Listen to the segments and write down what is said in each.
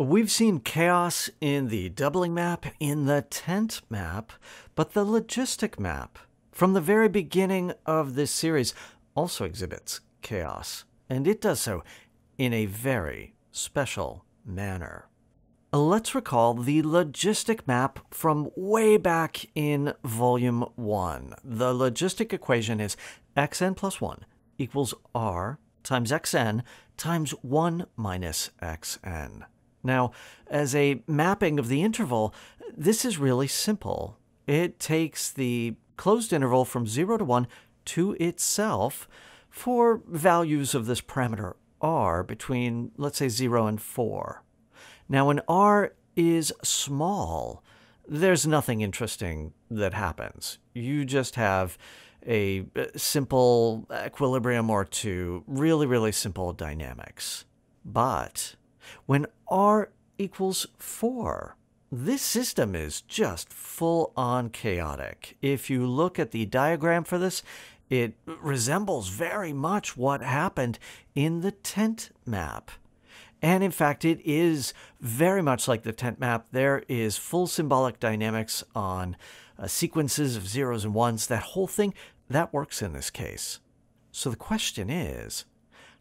We've seen chaos in the doubling map, in the tent map, but the logistic map from the very beginning of this series also exhibits chaos, and it does so in a very special manner. Let's recall the logistic map from way back in Volume 1. The logistic equation is xn plus 1 equals r times xn times 1 minus xn. Now, as a mapping of the interval, this is really simple. It takes the closed interval from 0 to 1 to itself for values of this parameter r between, let's say, 0 and 4. Now, when r is small, there's nothing interesting that happens. You just have a uh, simple equilibrium or two, really, really simple dynamics. But when r equals 4, this system is just full on chaotic. If you look at the diagram for this, it resembles very much what happened in the tent map. And in fact, it is very much like the tent map. There is full symbolic dynamics on uh, sequences of zeros and ones. That whole thing, that works in this case. So the question is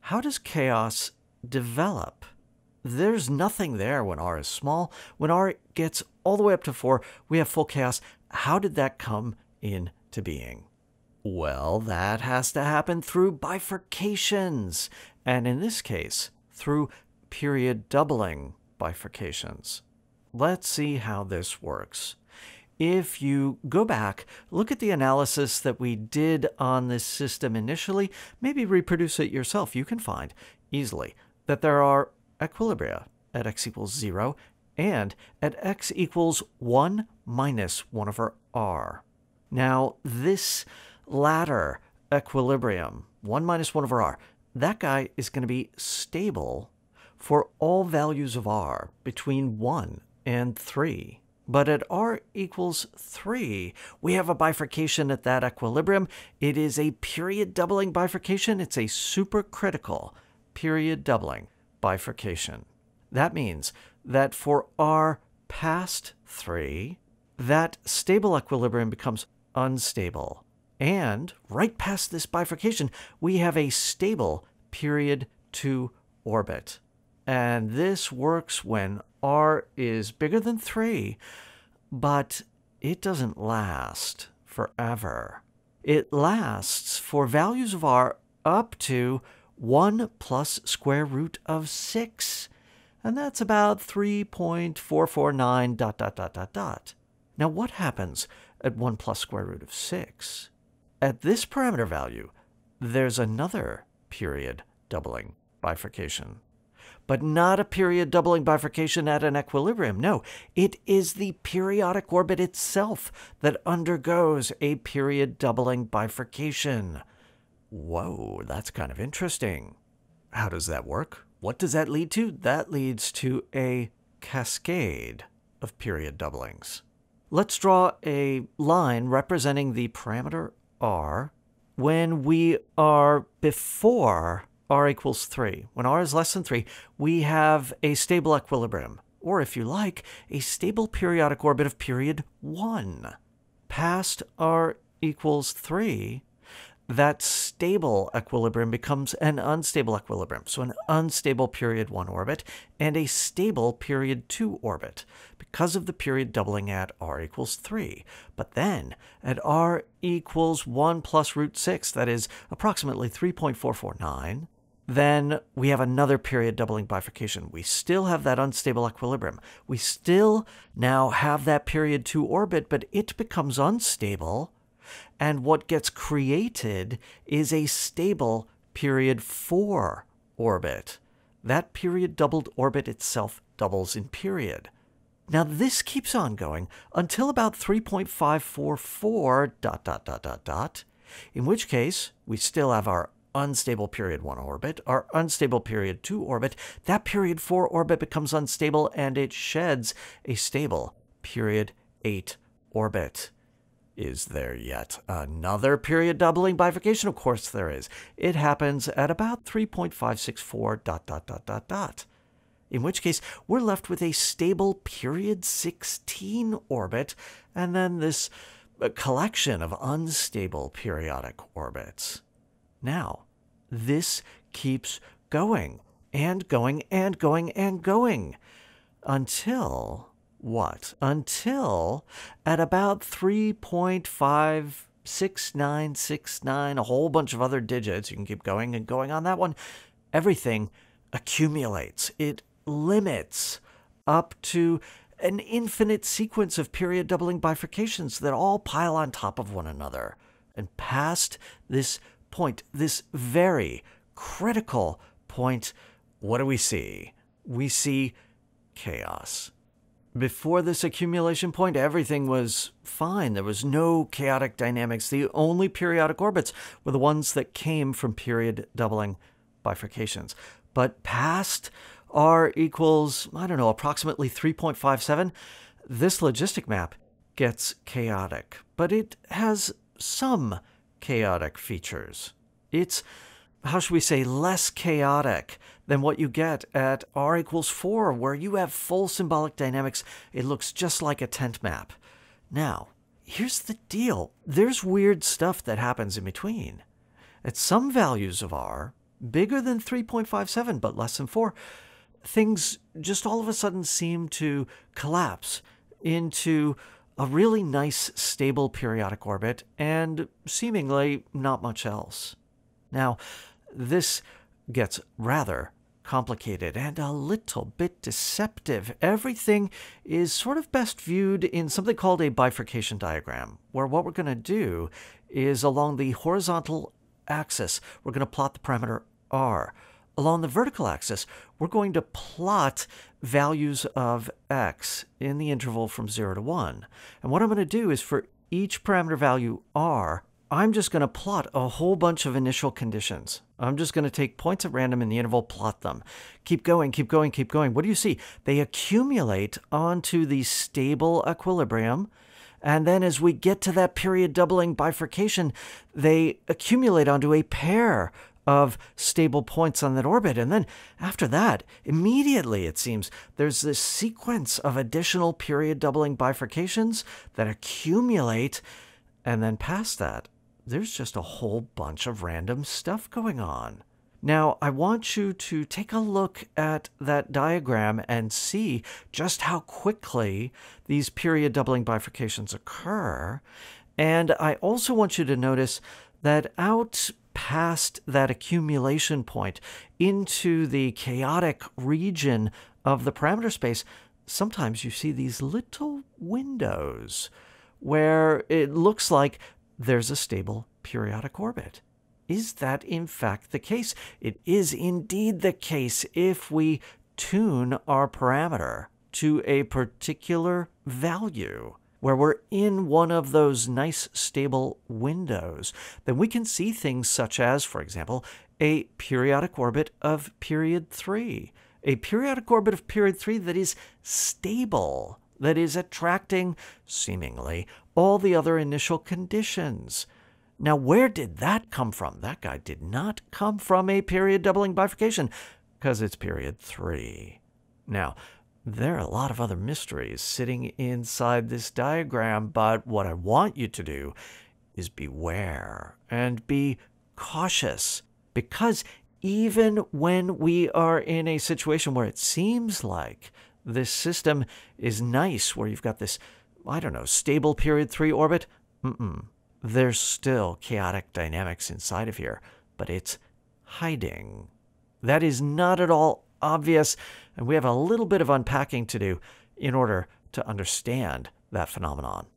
how does chaos develop? There's nothing there when r is small. When r gets all the way up to 4, we have full chaos. How did that come into being? Well, that has to happen through bifurcations, and in this case, through period doubling bifurcations. Let's see how this works. If you go back, look at the analysis that we did on this system initially, maybe reproduce it yourself, you can find easily that there are equilibria at x equals 0 and at x equals 1 minus 1 over r. Now, this latter equilibrium, 1 minus 1 over r, that guy is going to be stable for all values of r between 1 and 3. But at r equals 3, we have a bifurcation at that equilibrium. It is a period doubling bifurcation. It's a supercritical period doubling bifurcation. That means that for r past 3, that stable equilibrium becomes unstable. And right past this bifurcation, we have a stable period 2 orbit. And this works when r is bigger than 3, but it doesn't last forever. It lasts for values of r up to 1 plus square root of 6. And that's about 3.449 dot dot dot dot dot. Now what happens at 1 plus square root of 6? At this parameter value, there's another period doubling bifurcation but not a period doubling bifurcation at an equilibrium. No, it is the periodic orbit itself that undergoes a period doubling bifurcation. Whoa, that's kind of interesting. How does that work? What does that lead to? That leads to a cascade of period doublings. Let's draw a line representing the parameter r when we are before r equals 3. When r is less than 3, we have a stable equilibrium, or if you like, a stable periodic orbit of period 1. Past r equals 3, that stable equilibrium becomes an unstable equilibrium. So an unstable period 1 orbit and a stable period 2 orbit because of the period doubling at r equals 3. But then at r equals 1 plus root 6, that is approximately 3.449, then we have another period doubling bifurcation. We still have that unstable equilibrium. We still now have that period 2 orbit, but it becomes unstable. And what gets created is a stable period 4 orbit. That period doubled orbit itself doubles in period. Now this keeps on going until about 3.544 dot dot dot dot dot, in which case we still have our unstable period 1 orbit, our unstable period 2 orbit, that period 4 orbit becomes unstable and it sheds a stable period 8 orbit. Is there yet another period doubling bifurcation? Of course there is. It happens at about 3.564 dot dot dot dot dot. in which case we're left with a stable period 16 orbit and then this uh, collection of unstable periodic orbits. Now, this keeps going and going and going and going until what? Until at about 3.56969, a whole bunch of other digits, you can keep going and going on that one, everything accumulates. It limits up to an infinite sequence of period doubling bifurcations that all pile on top of one another. And past this point, this very critical point, what do we see? We see chaos. Before this accumulation point, everything was fine. There was no chaotic dynamics. The only periodic orbits were the ones that came from period doubling bifurcations. But past r equals, I don't know, approximately 3.57, this logistic map gets chaotic. But it has some chaotic features. It's, how should we say, less chaotic than what you get at r equals 4, where you have full symbolic dynamics. It looks just like a tent map. Now, here's the deal there's weird stuff that happens in between. At some values of r, bigger than 3.57 but less than 4, things just all of a sudden seem to collapse into a really nice, stable periodic orbit and seemingly not much else. Now, this gets rather complicated and a little bit deceptive. Everything is sort of best viewed in something called a bifurcation diagram, where what we're going to do is along the horizontal axis, we're going to plot the parameter r. Along the vertical axis, we're going to plot values of x in the interval from 0 to 1. And what I'm going to do is for each parameter value r, I'm just going to plot a whole bunch of initial conditions. I'm just going to take points at random in the interval, plot them. Keep going, keep going, keep going. What do you see? They accumulate onto the stable equilibrium. And then as we get to that period doubling bifurcation, they accumulate onto a pair of stable points on that orbit. And then after that, immediately it seems there's this sequence of additional period doubling bifurcations that accumulate. And then past that, there's just a whole bunch of random stuff going on. Now, I want you to take a look at that diagram and see just how quickly these period doubling bifurcations occur. And I also want you to notice that out past that accumulation point into the chaotic region of the parameter space, sometimes you see these little windows where it looks like there's a stable periodic orbit. Is that in fact the case? It is indeed the case if we tune our parameter to a particular value where we're in one of those nice stable windows, then we can see things such as, for example, a periodic orbit of period 3, a periodic orbit of period 3 that is stable, that is attracting, seemingly, all the other initial conditions. Now, where did that come from? That guy did not come from a period doubling bifurcation, because it's period 3. Now, there are a lot of other mysteries sitting inside this diagram, but what I want you to do is beware and be cautious because even when we are in a situation where it seems like this system is nice, where you've got this, I don't know, stable period three orbit, mm-mm, there's still chaotic dynamics inside of here, but it's hiding. That is not at all obvious, and we have a little bit of unpacking to do in order to understand that phenomenon.